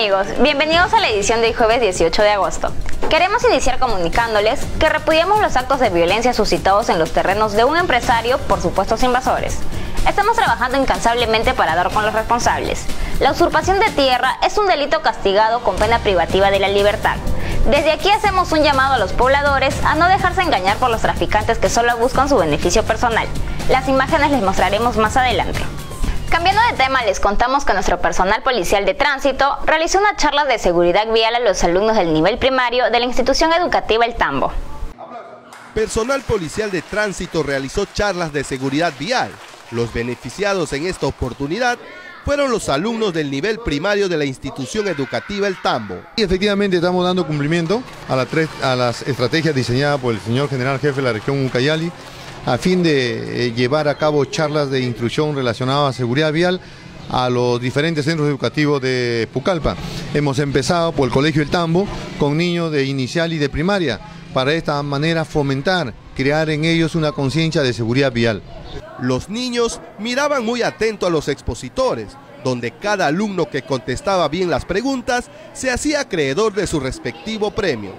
amigos, bienvenidos a la edición del jueves 18 de agosto. Queremos iniciar comunicándoles que repudiamos los actos de violencia suscitados en los terrenos de un empresario por supuestos invasores. Estamos trabajando incansablemente para dar con los responsables. La usurpación de tierra es un delito castigado con pena privativa de la libertad. Desde aquí hacemos un llamado a los pobladores a no dejarse engañar por los traficantes que solo buscan su beneficio personal. Las imágenes les mostraremos más adelante. Cambiando de tema, les contamos que nuestro personal policial de tránsito realizó una charla de seguridad vial a los alumnos del nivel primario de la institución educativa El Tambo. Personal policial de tránsito realizó charlas de seguridad vial. Los beneficiados en esta oportunidad fueron los alumnos del nivel primario de la institución educativa El Tambo. Y efectivamente estamos dando cumplimiento a, a las estrategias diseñadas por el señor general jefe de la región Ucayali a fin de eh, llevar a cabo charlas de instrucción relacionadas a seguridad vial a los diferentes centros educativos de Pucallpa. Hemos empezado por el Colegio El Tambo con niños de inicial y de primaria, para de esta manera fomentar, crear en ellos una conciencia de seguridad vial. Los niños miraban muy atento a los expositores, donde cada alumno que contestaba bien las preguntas se hacía acreedor de su respectivo premio.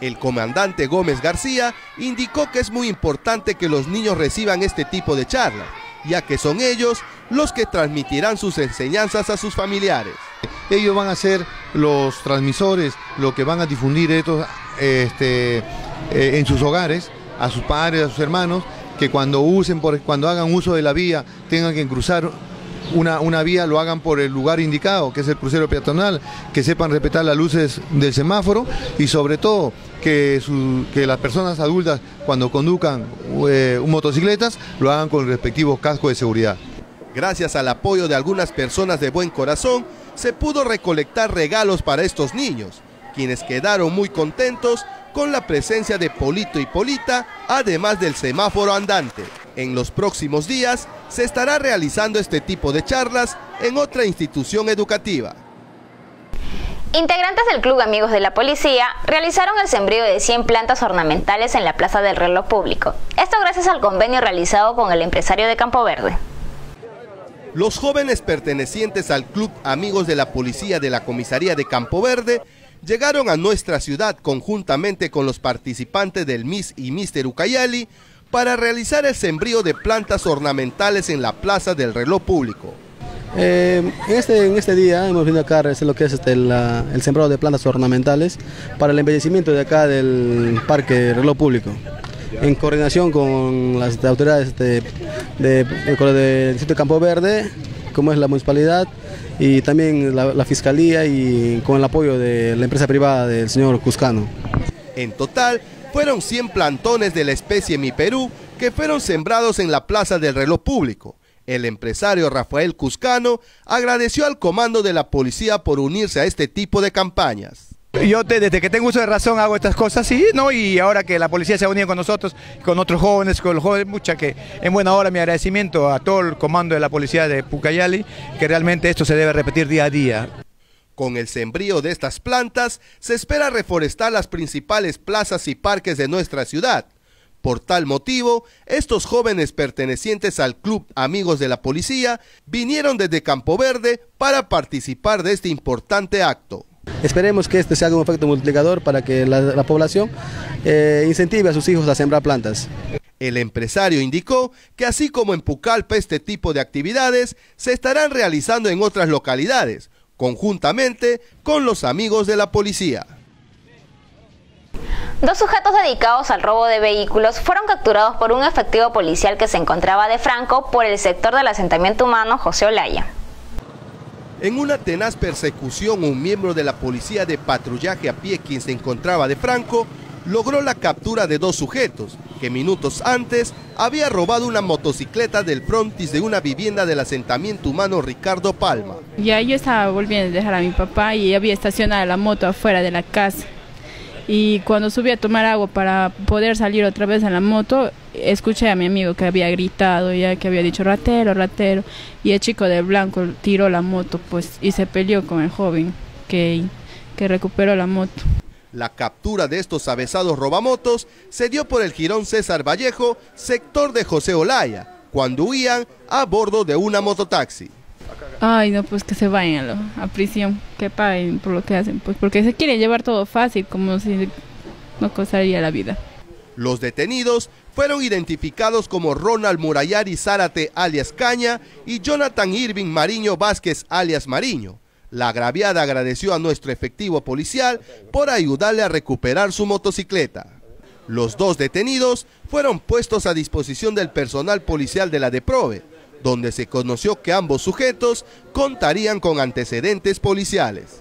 El comandante Gómez García indicó que es muy importante que los niños reciban este tipo de charlas, ya que son ellos los que transmitirán sus enseñanzas a sus familiares. Ellos van a ser los transmisores, lo que van a difundir estos este, eh, en sus hogares, a sus padres, a sus hermanos, que cuando usen, cuando hagan uso de la vía, tengan que cruzar una, una, vía lo hagan por el lugar indicado, que es el crucero peatonal, que sepan respetar las luces del semáforo y sobre todo que, que las personas adultas cuando conduzcan eh, motocicletas lo hagan con el respectivo casco de seguridad. Gracias al apoyo de algunas personas de buen corazón, se pudo recolectar regalos para estos niños, quienes quedaron muy contentos con la presencia de Polito y Polita, además del semáforo andante. En los próximos días se estará realizando este tipo de charlas en otra institución educativa. Integrantes del Club Amigos de la Policía realizaron el sembrío de 100 plantas ornamentales en la Plaza del Reloj Público. Esto gracias al convenio realizado con el empresario de Campo Verde. Los jóvenes pertenecientes al Club Amigos de la Policía de la Comisaría de Campo Verde llegaron a nuestra ciudad conjuntamente con los participantes del Miss y Mister Ucayali para realizar el sembrío de plantas ornamentales en la Plaza del Reloj Público. Eh, en, este, en este día hemos venido acá a hacer lo que es este, el sembrado de plantas ornamentales para el embellecimiento de acá del Parque Reloj Público en coordinación con las autoridades este, de, del Distrito de Campo Verde, como es la municipalidad y también la, la, Fiscalía y con el apoyo de la empresa privada del señor Cuscano. En total, fueron 100 plantones de la especie Mi Perú que fueron sembrados en la Plaza del Reloj Público. El empresario Rafael Cuscano agradeció al comando de la policía por unirse a este tipo de campañas. Yo desde que tengo uso de razón hago estas cosas, sí, ¿no? Y ahora que la policía se ha unido con nosotros, con otros jóvenes, con los jóvenes, mucha que en buena hora mi agradecimiento a todo el comando de la policía de Pucayali, que realmente esto se debe repetir día a día. Con el sembrío de estas plantas, se espera reforestar las principales plazas y parques de nuestra ciudad. Por tal motivo, estos jóvenes pertenecientes al Club Amigos de la Policía vinieron desde Campo Verde para participar de este importante acto. Esperemos que este sea un efecto multiplicador para que la, población eh, incentive a sus hijos a sembrar plantas. El empresario indicó que así como en Pucallpa este tipo de actividades se estarán realizando en otras localidades, conjuntamente con los amigos de la policía. Dos sujetos dedicados al robo de vehículos fueron capturados por un efectivo policial que se encontraba de Franco por el sector del asentamiento humano José Olaya. En una tenaz persecución, un miembro de la policía de patrullaje a pie, quien se encontraba de Franco, logró la captura de dos sujetos, que minutos antes había robado una motocicleta del frontis de una vivienda del asentamiento humano Ricardo Palma. Ya yo estaba volviendo a dejar a mi papá y había estacionado la moto afuera de la casa y cuando subí a tomar agua para poder salir otra vez en la moto, escuché a mi amigo que había gritado, ya que había dicho ratero, ratero, y el chico de blanco tiró la moto pues y se peleó con el joven. que, que recuperó la moto. La captura de estos avesados robamotos se dio por el jirón César Vallejo, sector de José Olaya, cuando huían a bordo de una mototaxi. Ay, no, pues que se vayan a, prisión, que paguen por lo que hacen, pues porque se quiere llevar todo fácil, como si no costaría la vida. Los detenidos fueron identificados como Ronald Murayari Zárate alias Caña y Jonathan Irving Mariño Vázquez alias Mariño. La agraviada agradeció a nuestro efectivo policial por ayudarle a recuperar su motocicleta. Los dos detenidos fueron puestos a disposición del personal policial de la DEPROVE, donde se conoció que ambos sujetos contarían con antecedentes policiales.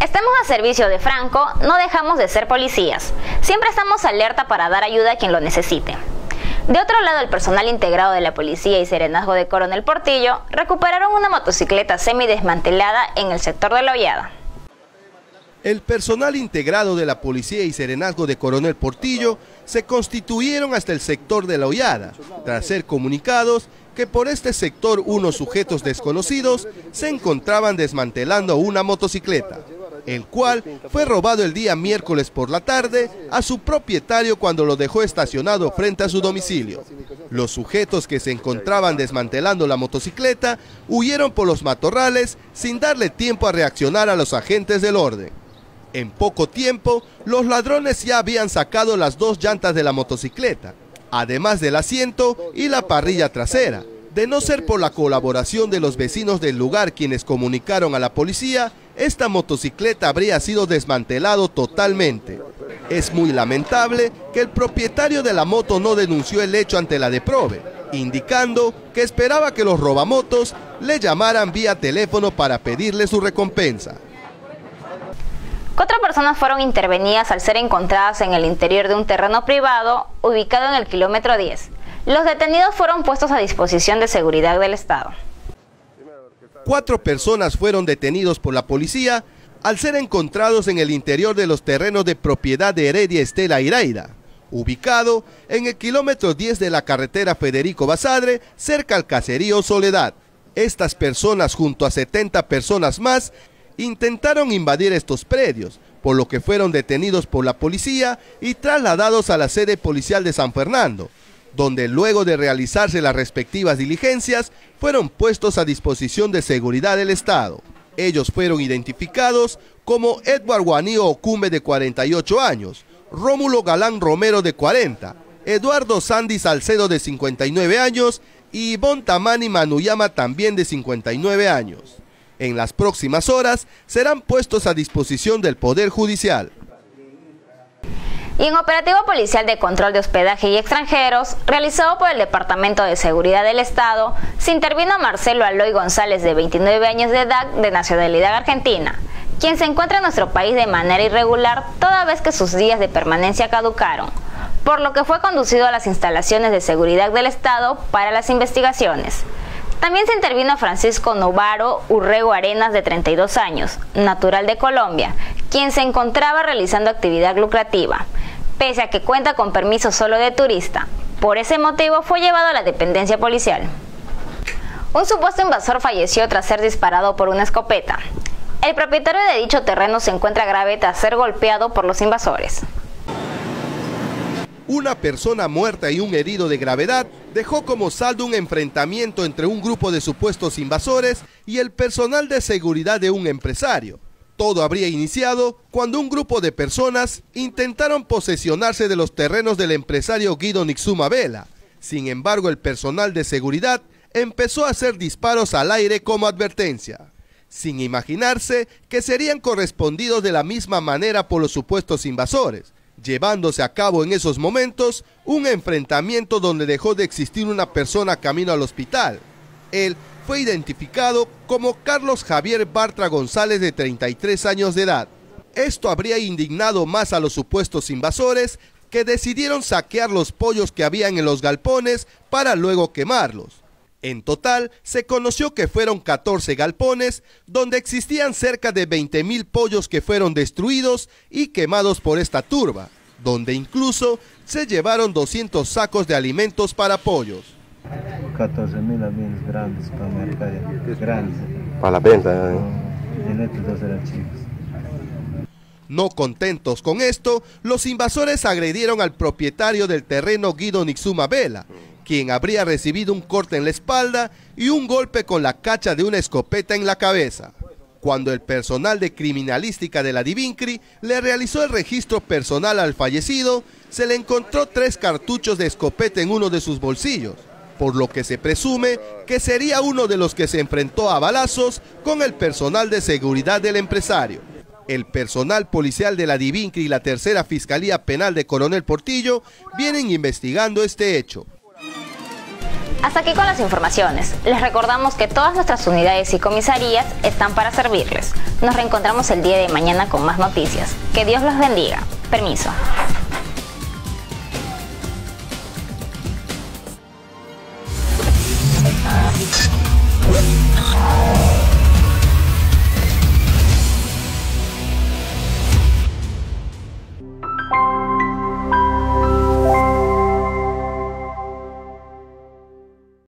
Estamos a servicio de Franco, no dejamos de ser policías. Siempre estamos alerta para dar ayuda a quien lo necesite. De otro lado, el personal integrado de la policía y serenazgo de Coronel Portillo recuperaron una motocicleta semidesmantelada en el sector de la Hollada. El personal integrado de la policía y serenazgo de Coronel Portillo se constituyeron hasta el sector de la Hollada, tras ser comunicados que por este sector unos sujetos desconocidos se encontraban desmantelando una motocicleta el cual fue robado el día miércoles por la tarde a su propietario cuando lo dejó estacionado frente a su domicilio. Los sujetos que se encontraban desmantelando la motocicleta huyeron por los matorrales sin darle tiempo a reaccionar a los agentes del orden. En poco tiempo, los ladrones ya habían sacado las dos llantas de la motocicleta, además del asiento y la parrilla trasera. De no ser por la colaboración de los vecinos del lugar quienes comunicaron a la policía, esta motocicleta habría sido desmantelado totalmente. Es muy lamentable que el propietario de la moto no denunció el hecho ante la DEPROVE, indicando que esperaba que los robamotos le llamaran vía teléfono para pedirle su recompensa. Cuatro personas fueron intervenidas al ser encontradas en el interior de un terreno privado ubicado en el kilómetro 10. Los detenidos fueron puestos a disposición de seguridad del Estado. Cuatro personas fueron detenidos por la policía al ser encontrados en el interior de los terrenos de propiedad de Heredia Estela Iraida, ubicado en el kilómetro 10 de la carretera Federico Basadre, cerca al caserío Soledad. Estas personas, junto a 70 personas más, intentaron invadir estos predios, por lo que fueron detenidos por la policía y trasladados a la sede policial de San Fernando, donde luego de realizarse las respectivas diligencias, fueron puestos a disposición de seguridad del Estado. Ellos fueron identificados como Edward Guanío Ocumbe de 48 años, Rómulo Galán Romero de 40, Eduardo Sandy Salcedo de 59 años y Ivonne Tamani Manuyama también de 59 años. En las próximas horas serán puestos a disposición del Poder Judicial. Y en operativo policial de control de hospedaje y extranjeros, realizado por el Departamento de Seguridad del Estado, se intervino Marcelo Aloy González, de 29 años de edad, de nacionalidad argentina, quien se encuentra en nuestro país de manera irregular toda vez que sus días de permanencia caducaron, por lo que fue conducido a las instalaciones de seguridad del Estado para las investigaciones. También se intervino Francisco Novaro Urrego Arenas, de 32 años, natural de Colombia, quien se encontraba realizando actividad lucrativa pese a que cuenta con permiso solo de turista. Por ese motivo fue llevado a la dependencia policial. Un supuesto invasor falleció tras ser disparado por una escopeta. El propietario de dicho terreno se encuentra grave tras ser golpeado por los invasores. Una persona muerta y un herido de gravedad dejó como saldo un enfrentamiento entre un grupo de supuestos invasores y el personal de seguridad de un empresario. Todo habría iniciado cuando un grupo de personas intentaron posesionarse de los terrenos del empresario Guido Nixuma Vela. Sin embargo, el personal de seguridad empezó a hacer disparos al aire como advertencia, sin imaginarse que serían correspondidos de la misma manera por los supuestos invasores, llevándose a cabo en esos momentos un enfrentamiento donde dejó de existir una persona camino al hospital. Él fue identificado como Carlos Javier Bartra González de 33 años de edad. Esto habría indignado más a los supuestos invasores que decidieron saquear los pollos que habían en los galpones para luego quemarlos. En total, se conoció que fueron 14 galpones, donde existían cerca de 20 mil pollos que fueron destruidos y quemados por esta turba, donde incluso se llevaron 200 sacos de alimentos para pollos. 14 mil aviones grandes para mercado, grandes. para la venta. No contentos con esto, los invasores agredieron al propietario del terreno Guido Nixuma Vela, quien habría recibido un corte en la espalda y un golpe con la cacha de una escopeta en la cabeza. Cuando el personal de criminalística de la Divincri le realizó el registro personal al fallecido, se le encontró tres cartuchos de escopeta en uno de sus bolsillos, por lo que se presume que sería uno de los que se enfrentó a balazos con el personal de seguridad del empresario. El personal policial de la Divincri y la Tercera Fiscalía Penal de Coronel Portillo vienen investigando este hecho. Hasta aquí con las informaciones. Les recordamos que todas nuestras unidades y comisarías están para servirles. Nos reencontramos el día de mañana con más noticias. Que Dios los bendiga. Permiso.